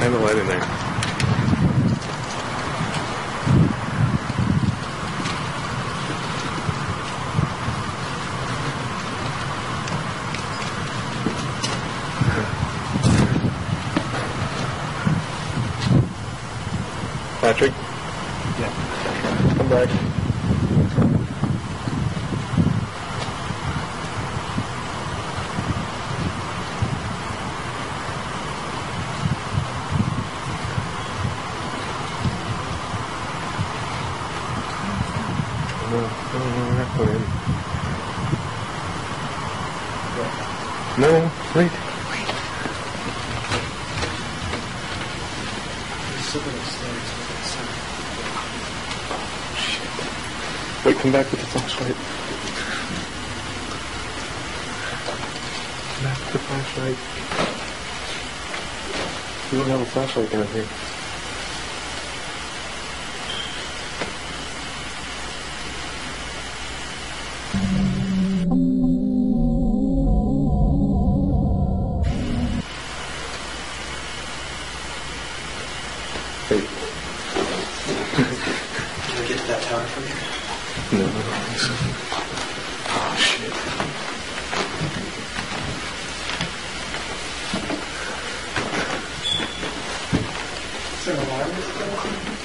Shine the light in there. Patrick? Yeah. Come back. No, no, no, not put in. No, wait. Wait, come back with the flashlight. Come back with the flashlight. You don't have a flashlight down here. Can I get to that tower from here? no. Oh, shit. Is there an alarm?